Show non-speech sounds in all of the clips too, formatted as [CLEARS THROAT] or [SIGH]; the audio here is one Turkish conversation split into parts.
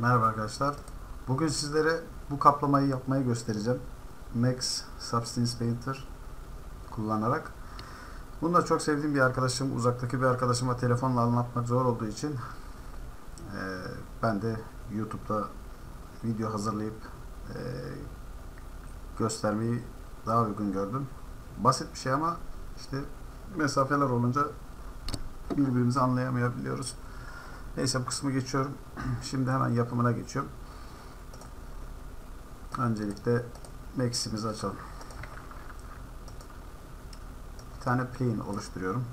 Merhaba arkadaşlar. Bugün sizlere bu kaplamayı yapmayı göstereceğim. Max Substance Painter kullanarak. Bunu da çok sevdiğim bir arkadaşım, uzaktaki bir arkadaşıma telefonla anlatmak zor olduğu için e, ben de YouTube'da video hazırlayıp e, göstermeyi daha uygun gördüm. Basit bir şey ama işte mesafeler olunca birbirimizi anlayamayabiliyoruz. Neyse bu kısmı geçiyorum. [CLEARS THROAT] Şimdi hemen yapımına geçiyorum. Öncelikle Max'imizi açalım. Bir tane plane oluşturuyorum.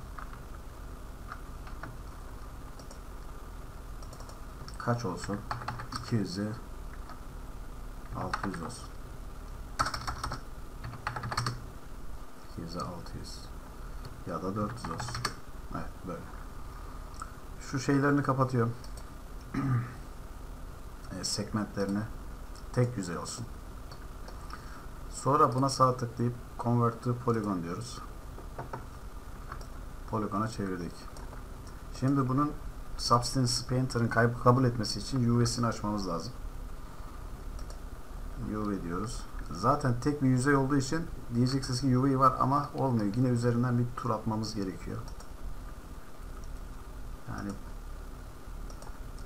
Kaç olsun? 200'e 600 olsun. 200'e 600 ya da 400 olsun. Evet böyle. Şu şeylerini kapatıyorum. [CLEARS THROAT] e, segmentlerini tek yüzey olsun. Sonra buna sağ tıklayıp Convert to Polygon diyoruz. Polygon'a çevirdik. Şimdi bunun Substance Painter'ın kabul etmesi için UV'sini açmamız lazım. UV diyoruz. Zaten tek bir yüzey olduğu için diyeceksiniz ki UV var ama olmuyor. Yine üzerinden bir tur atmamız gerekiyor. Yani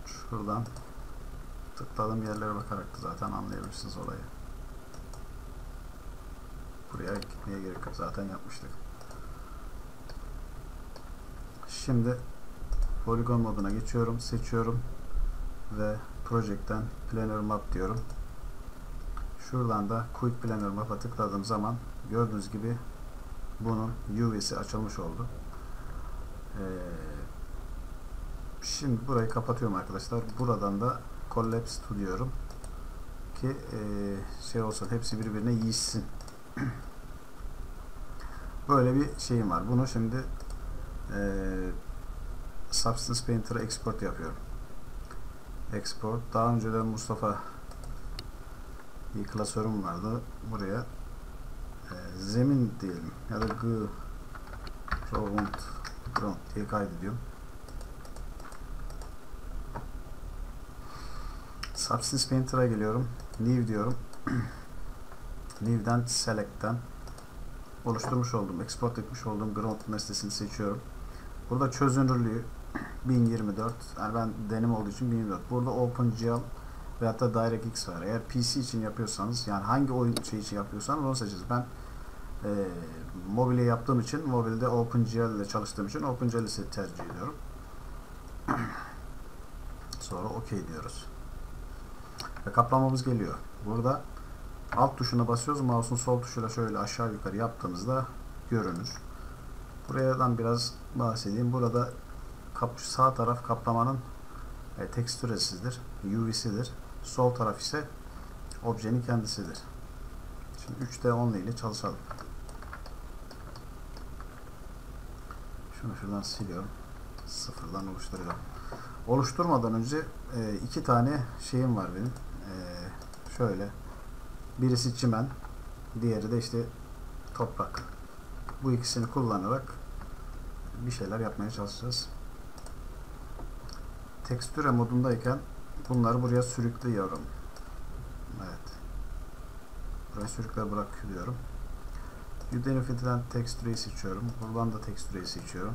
şuradan tıkladığım yerlere bakarak da zaten anlayabilirsiniz olayı. Buraya gitmeye gerek yok. Zaten yapmıştık. Şimdi Polygon moduna geçiyorum. Seçiyorum. Ve Project'ten Planar Map diyorum. Şuradan da Quick Planar Map'a tıkladığım zaman gördüğünüz gibi bunun UV'si açılmış oldu. Ee, şimdi burayı kapatıyorum arkadaşlar. Buradan da Collapse to diyorum. Ki e, şey olsun hepsi birbirine yiyişsin. [CLEARS THROAT] Böyle bir şeyim var. Bunu şimdi e, Substance Painter'a export yapıyorum. Export. Daha önceden Mustafa bir klasörüm vardı. Buraya e, zemin diyelim ya da g ground, ground diye kaydediyorum. Substance Painter'a geliyorum. New diyorum. [CLEARS THROAT] New'den Select'ten oluşturmuş olduğum, export etmiş olduğum ground nesnesini seçiyorum. Burada çözünürlüğü [CLEARS THROAT] 1024. Yani ben denim olduğu için 1024. Burada OpenGL ve hatta DirectX var. Eğer PC için yapıyorsanız yani hangi oyun şey için yapıyorsanız onu seçeceğiz. Ben e, mobile yaptığım için mobilde OpenGL ile çalıştığım için OpenGL'i tercih ediyorum. [CLEARS THROAT] Sonra OK diyoruz. Ve kaplamamız geliyor. Burada alt tuşuna basıyoruz. Mouse'un sol tuşuyla şöyle aşağı yukarı yaptığımızda görünür. Buradan biraz bahsedeyim. Burada sağ taraf kaplamanın e, tekstüresidir. UV'sidir. Sol taraf ise objenin kendisidir. Şimdi 3D 10 ile çalışalım. Şunu şuradan siliyorum. Sıfırdan oluşturuyorum. Oluşturmadan önce e, iki tane şeyim var benim. E, şöyle. Birisi çimen. Diğeri de işte toprak. Bu ikisini kullanarak bir şeyler yapmaya çalışacağız. Tekstüre modundayken bunları buraya sürüklüyorum. Evet. Buraya sürükle bırak diyorum. Udemy'den tekstüreyi seçiyorum. Buradan da tekstüreyi seçiyorum.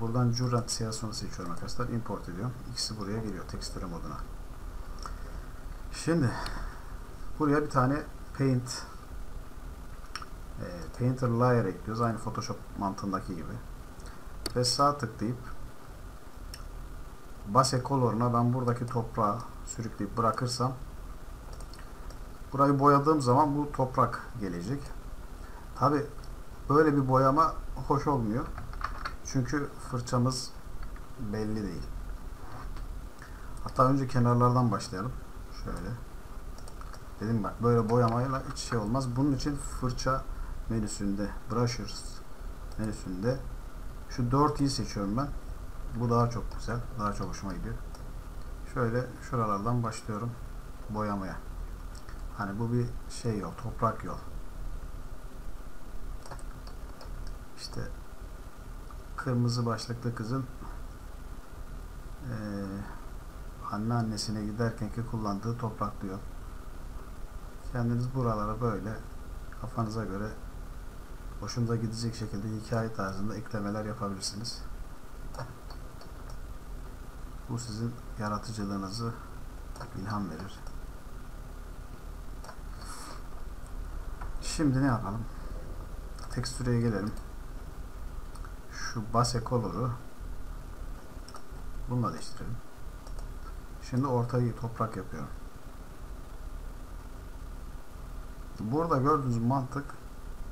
Buradan Current siyasını seçiyorum arkadaşlar. Import ediyorum. İkisi buraya geliyor tekstüre moduna. Şimdi buraya bir tane paint e, painter layer ekliyoruz. Aynı Photoshop mantığındaki gibi. Ve sağ tıklayıp base color'una ben buradaki toprağı sürükleyip bırakırsam burayı boyadığım zaman bu toprak gelecek. Tabi böyle bir boyama hoş olmuyor. Çünkü fırçamız belli değil. Hatta önce kenarlardan başlayalım. Şöyle. Dedim bak böyle boyamayla hiç şey olmaz. Bunun için fırça menüsünde brushes menüsünde şu 4'yi seçiyorum ben. Bu daha çok güzel. Daha çok hoşuma gidiyor. Şöyle şuralardan başlıyorum boyamaya. Hani bu bir şey yol, toprak yol. İşte kırmızı başlıklı kızın ee, anneannesine giderkenki kullandığı toprak diyor. Kendiniz buralara böyle kafanıza göre hoşunuza gidecek şekilde hikaye tarzında eklemeler yapabilirsiniz. Bu sizin yaratıcılığınızı ilham verir. Şimdi ne yapalım? Tekstüre gelelim. Şu base color'u bununla değiştirelim. Şimdi ortayı toprak yapıyorum. Burada gördüğünüz mantık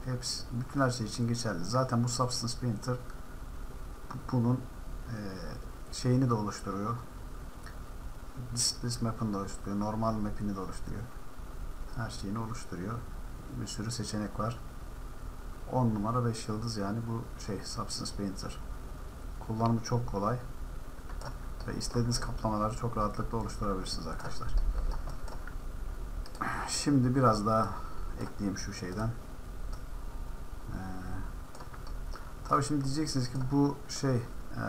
hepsi, bütün her şey için geçerli. Zaten bu Substance Painter bunun e, şeyini de oluşturuyor. Displace map'ını da oluşturuyor. Normal map'ini de oluşturuyor. Her şeyini oluşturuyor. Bir sürü seçenek var. 10 numara 5 yıldız yani bu şey Substance Painter. Kullanımı çok kolay. Ve istediğiniz kaplamaları çok rahatlıkla oluşturabilirsiniz arkadaşlar. Şimdi biraz daha ekleyeyim şu şeyden. Ee, tabii şimdi diyeceksiniz ki bu şey e,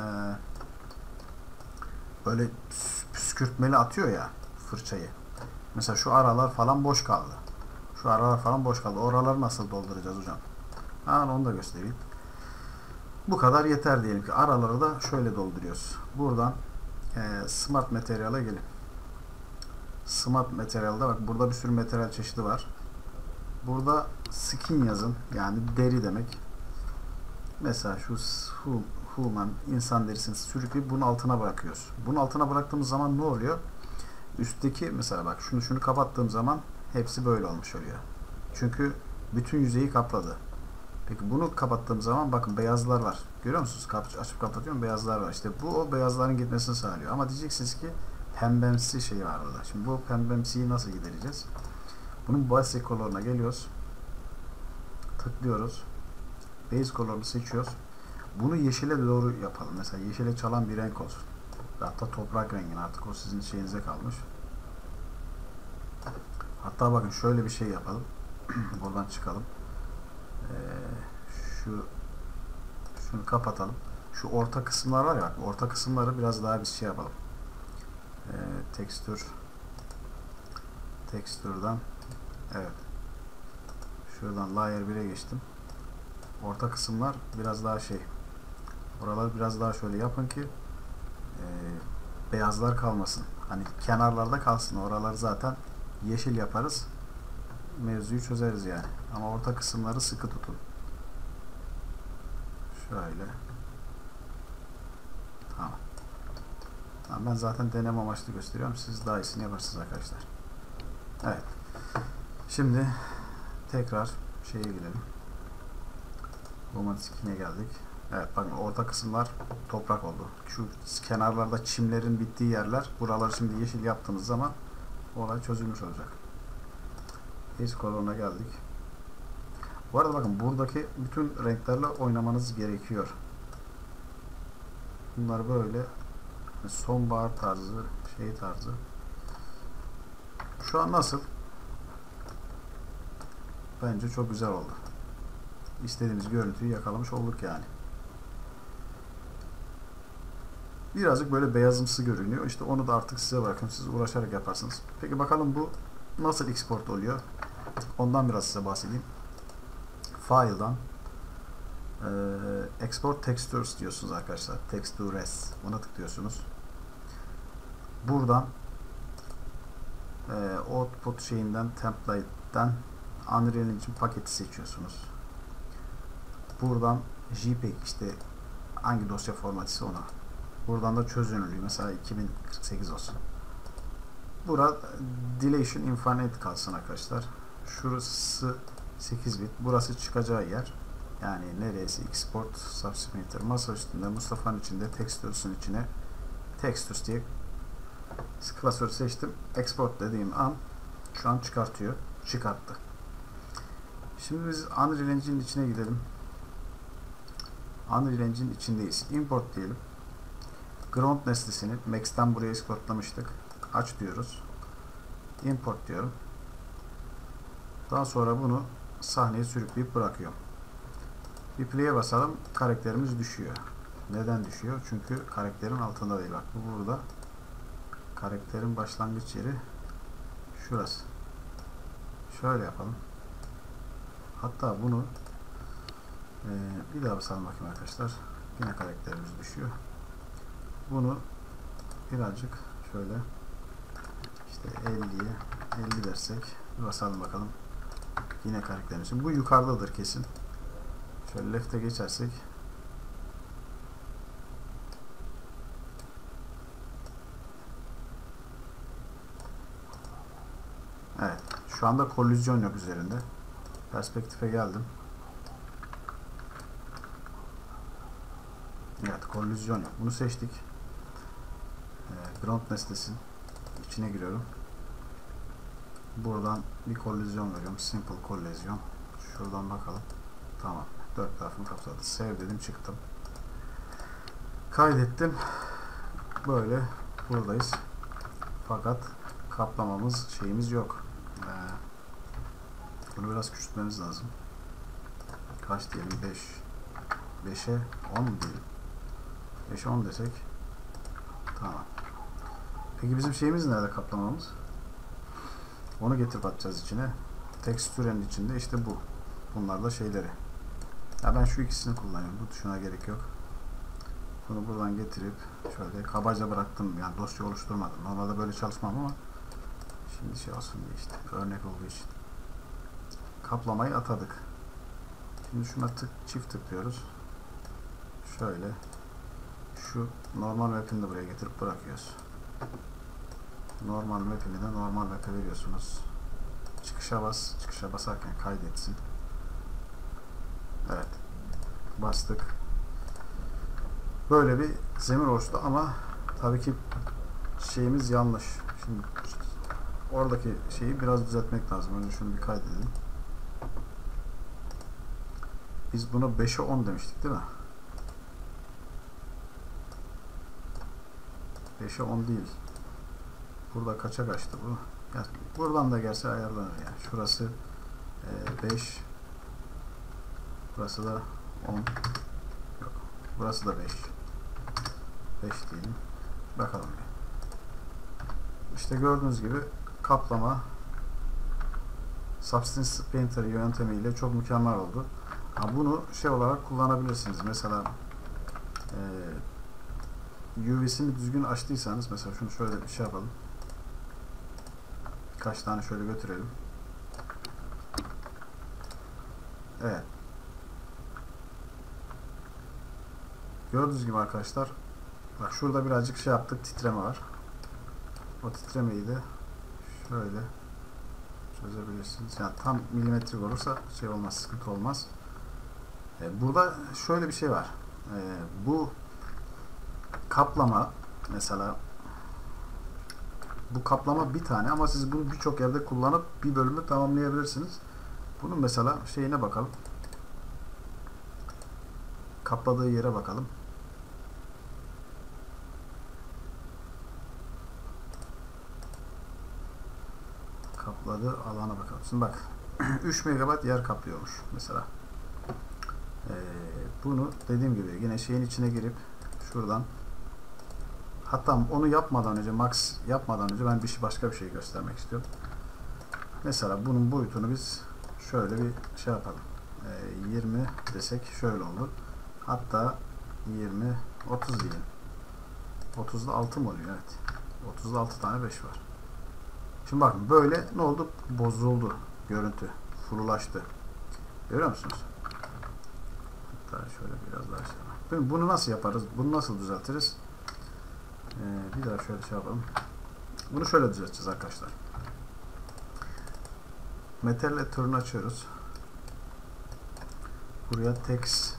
böyle püskürtmeli atıyor ya fırçayı. Mesela şu aralar falan boş kaldı. Şu aralar falan boş kaldı. Oraları nasıl dolduracağız hocam? Hemen onu da göstereyim. Bu kadar yeter diyelim ki. Araları da şöyle dolduruyoruz. Buradan e, Smart Material'a gelin. Smart Material'da bak burada bir sürü materyal çeşidi var. Burada skin yazın. Yani deri demek. Mesela şu human insan derisini sürükleyip bunun altına bırakıyoruz. Bunun altına bıraktığımız zaman ne oluyor? Üstteki mesela bak şunu şunu kapattığım zaman hepsi böyle olmuş oluyor. Çünkü bütün yüzeyi kapladı. Peki bunu kapattığım zaman bakın beyazlar var. Görüyor musunuz? Kap açıp kapatıyorum beyazlar var. İşte bu o beyazların gitmesini sağlıyor. Ama diyeceksiniz ki pembemsi şey var orada. Şimdi bu pembemsiyi nasıl gidereceğiz? Bunun base color'una geliyoruz. Tıklıyoruz. Base color'unu seçiyoruz. Bunu yeşile doğru yapalım. Mesela yeşile çalan bir renk olsun. Hatta toprak rengini artık o sizin şeyinize kalmış. Hatta bakın şöyle bir şey yapalım. [CLEARS THROAT] Buradan çıkalım. Ee, şu şunu kapatalım. Şu orta kısımlar var ya orta kısımları biraz daha bir şey yapalım. Ee, tekstür tekstürden evet şuradan layer 1'e geçtim. Orta kısımlar biraz daha şey oraları biraz daha şöyle yapın ki e, beyazlar kalmasın. Hani kenarlarda kalsın. Oraları zaten yeşil yaparız. Mevzuyu çözeriz yani. Ama orta kısımları sıkı tutun. Şöyle. Tamam. tamam. Ben zaten deneme amaçlı gösteriyorum. Siz daha iyisini yaparsınız arkadaşlar. Evet. Şimdi tekrar şeye gidelim. Roman skin'e geldik. Evet bakın orta kısımlar toprak oldu. Şu kenarlarda çimlerin bittiği yerler. Buraları şimdi yeşil yaptığımız zaman olay çözülmüş olacak. Base kolonuna geldik. Bu arada bakın buradaki bütün renklerle oynamanız gerekiyor. Bunlar böyle sonbahar tarzı, şey tarzı. Şu an nasıl? Bence çok güzel oldu. İstediğimiz görüntüyü yakalamış olduk yani. Birazcık böyle beyazımsı görünüyor. İşte onu da artık size bırakıyorum. Siz uğraşarak yaparsınız. Peki bakalım bu nasıl export oluyor? Ondan biraz size bahsedeyim. File'dan e, Export Textures diyorsunuz arkadaşlar. Textures. Buna tıklıyorsunuz. Buradan e, output şeyinden template'den Unreal Engine paketi seçiyorsunuz. Buradan JPEG işte hangi dosya formatı ise ona. Buradan da çözünürlüğü mesela 2048 olsun. Burada Dilation Infinite kalsın arkadaşlar. Şurası 8 bit. Burası çıkacağı yer. Yani neresi export subscriptor masa üstünde Mustafa'nın içinde textures'un içine textures diye klasörü seçtim. Export dediğim an şu an çıkartıyor. Çıkarttı. Şimdi biz Unreal Engine'in içine gidelim. Unreal Engine içindeyiz. Import diyelim. Ground nesnesini Max'ten buraya exportlamıştık. Aç diyoruz. Import diyorum. Daha sonra bunu sahneye sürükleyip bırakıyorum. Bir play'e basalım. Karakterimiz düşüyor. Neden düşüyor? Çünkü karakterin altında değil. Bak bu burada. karakterin başlangıç yeri şurası. Şöyle yapalım. Hatta bunu e, bir daha basalım bakayım arkadaşlar. Yine karakterimiz düşüyor. Bunu birazcık şöyle işte 50'ye 50 dersek basalım bakalım. Yine karakterimizin. Bu yukarıdadır kesin. Şöyle left'e geçersek Evet. Şu anda kolizyon yok üzerinde. Perspektife geldim. Evet. Kolizyon yok. Bunu seçtik. Ee, ground nesnesin içine giriyorum. Buradan bir kolizyon veriyorum. Simple kolizyon. Şuradan bakalım. Tamam. Dört tarafını kapsadı. Save dedim çıktım. Kaydettim. Böyle buradayız. Fakat kaplamamız şeyimiz yok. Ee, bunu biraz küçültmemiz lazım. Kaç diyelim? 5 5'e 10 mu diyelim? 5'e 10 desek tamam. Peki bizim şeyimiz nerede kaplamamız? Onu getirip atacağız içine. Tekstürenin içinde işte bu. Bunlar da şeyleri. Ya ben şu ikisini kullanıyorum. Bu tuşuna gerek yok. Bunu buradan getirip şöyle kabaca bıraktım. Yani dosya oluşturmadım. Normalde böyle çalışmam ama şimdi şey olsun diye işte. Örnek olduğu için. Kaplamayı atadık. Şimdi şuna tık çift tıklıyoruz. Şöyle şu normal map'ini de buraya getirip bırakıyoruz. Normal map'ini de normal map'e veriyorsunuz. Çıkışa bas. Çıkışa basarken kaydetsin. Evet. Bastık. Böyle bir zemin oluştu ama tabii ki şeyimiz yanlış. Şimdi oradaki şeyi biraz düzeltmek lazım. Önce şunu bir kaydedelim. Biz buna 5'e 10 demiştik değil mi? 5'e 10 değil. Burada kaça kaçtı bu? Ya, buradan da gelse ayarlanır yani. Şurası 5 e, Burası da 10 Yok. Burası da 5 5 diyelim. Bakalım bir. İşte gördüğünüz gibi kaplama Substance Painter yöntemiyle çok mükemmel oldu. Ha, bunu şey olarak kullanabilirsiniz. Mesela e, UV'sini düzgün açtıysanız mesela şunu şöyle bir şey yapalım. Birkaç tane şöyle götürelim. Evet. Gördüğünüz gibi arkadaşlar bak şurada birazcık şey yaptık titreme var. O titremeyi de şöyle çözebilirsiniz. Yani tam milimetrik olursa şey olmaz, sıkıntı olmaz. Ee, burada şöyle bir şey var. Ee, bu kaplama mesela bu kaplama bir tane ama siz bunu birçok yerde kullanıp bir bölümü tamamlayabilirsiniz. Bunun mesela şeyine bakalım. Kapladığı yere bakalım. Kapladığı alana bakalım. Şimdi bak [CLEARS THROAT] 3 MB yer kaplıyormuş mesela. Ee, bunu dediğim gibi yine şeyin içine girip şuradan hatta onu yapmadan önce max yapmadan önce ben bir şey başka bir şey göstermek istiyorum. Mesela bunun boyutunu biz şöyle bir şey yapalım. Ee, 20 desek şöyle olur. Hatta 20 30 diyelim. 30'da 6 mı oluyor? Evet. 30'da 6 tane 5 var. Şimdi bakın böyle ne oldu? Bozuldu görüntü. Furulaştı. Görüyor musunuz? Hatta şöyle biraz daha şey Bunu nasıl yaparız? Bunu nasıl düzeltiriz? Ee, bir daha şöyle şey yapalım. Bunu şöyle düzelteceğiz arkadaşlar. Metal etörünü açıyoruz. Buraya text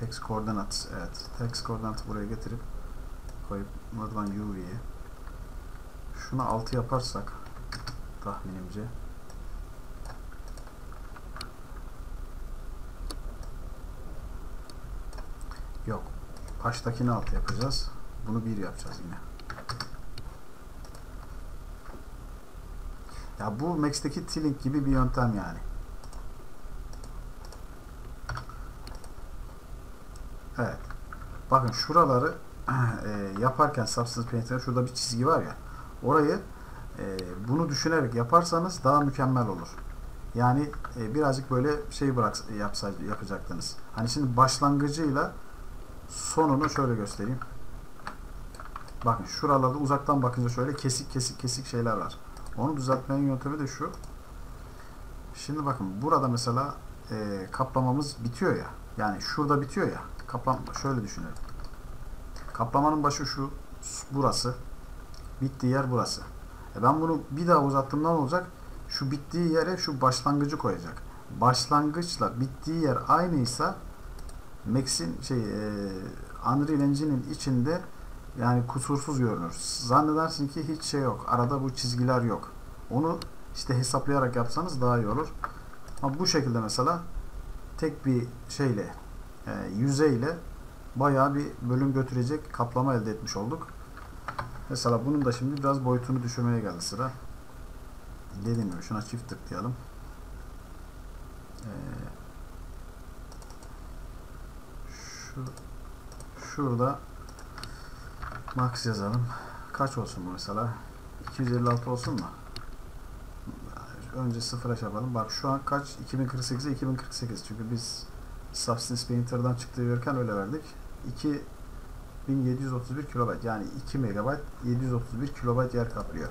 text coordinates evet text coordinate buraya getirip koyup buradan UV'ye şuna 6 yaparsak tahminimce yok baştakini 6 yapacağız bunu 1 yapacağız yine ya bu Max'teki T-Link gibi bir yöntem yani Evet. Bakın şuraları [CLEARS THROAT] e, yaparken Substance Painter'da şurada bir çizgi var ya orayı e, bunu düşünerek yaparsanız daha mükemmel olur. Yani e, birazcık böyle şey bırak yapsa, yapacaktınız. Hani şimdi başlangıcıyla sonunu şöyle göstereyim. Bakın şuralarda uzaktan bakınca şöyle kesik kesik kesik şeyler var. Onu düzeltmenin yöntemi de şu. Şimdi bakın burada mesela e, kaplamamız bitiyor ya. Yani şurada bitiyor ya. Kaplam şöyle düşünelim. Kaplamanın başı şu burası. Bittiği yer burası. E ben bunu bir daha uzattığımda ne olacak? Şu bittiği yere şu başlangıcı koyacak. Başlangıçla bittiği yer aynıysa Max'in şey e, Unreal Engine'in içinde yani kusursuz görünür. Zannedersin ki hiç şey yok. Arada bu çizgiler yok. Onu işte hesaplayarak yapsanız daha iyi olur. Ama bu şekilde mesela tek bir şeyle e, yüzeyle bayağı bir bölüm götürecek kaplama elde etmiş olduk. Mesela bunun da şimdi biraz boyutunu düşürmeye geldi sıra. Dediğim gibi şuna çift tıklayalım. Ee, şu şurada max yazalım. Kaç olsun bu mesela? 256 olsun mu? Önce sıfıra şey yapalım. Bak şu an kaç? 2048'e 2048. Çünkü biz Substance Painter'dan çıktığı verirken öyle verdik. 2731 kilobayt yani 2 megabayt 731 kilobayt yer kaplıyor.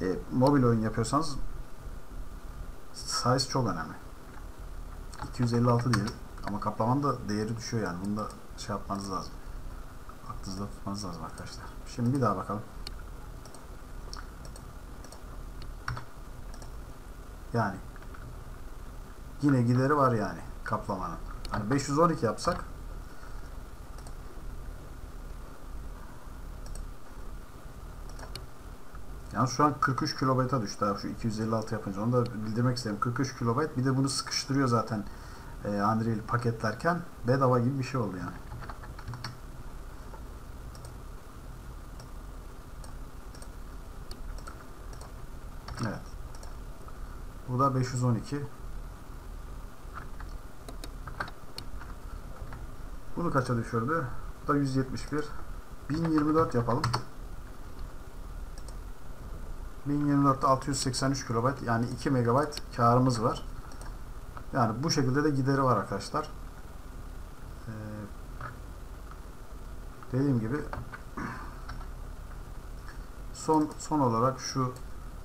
E, mobil oyun yapıyorsanız size çok önemli. 256 diyelim. Ama kaplamanın da değeri düşüyor yani. Bunu da şey yapmanız lazım. Aklınızda tutmanız lazım arkadaşlar. Şimdi bir daha bakalım. Yani yine gideri var yani kaplamanın. Hani 512 yapsak Yani şu an 43 kilobayta düştü abi şu 256 yapınca. Onu da bildirmek istedim. 43 kilobayt. Bir de bunu sıkıştırıyor zaten e, Unreal paketlerken. Bedava gibi bir şey oldu yani. Evet. Bu da 512. Bunu kaça düşürdü? Bu da 171. 1024 yapalım. 1024'te 683 kilobayt yani 2 megabayt karımız var. Yani bu şekilde de gideri var arkadaşlar. Ee, dediğim gibi [CLEARS THROAT] son son olarak şu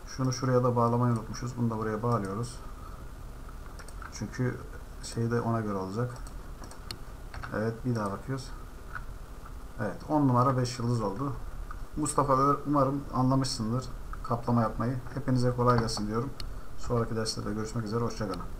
şunu şuraya da bağlamayı unutmuşuz. Bunu da buraya bağlıyoruz. Çünkü şey de ona göre olacak. Evet bir daha bakıyoruz. Evet 10 numara 5 yıldız oldu. Mustafa umarım anlamışsındır kaplama yapmayı. Hepinize kolay gelsin diyorum. Sonraki derslerde görüşmek üzere. Hoşçakalın.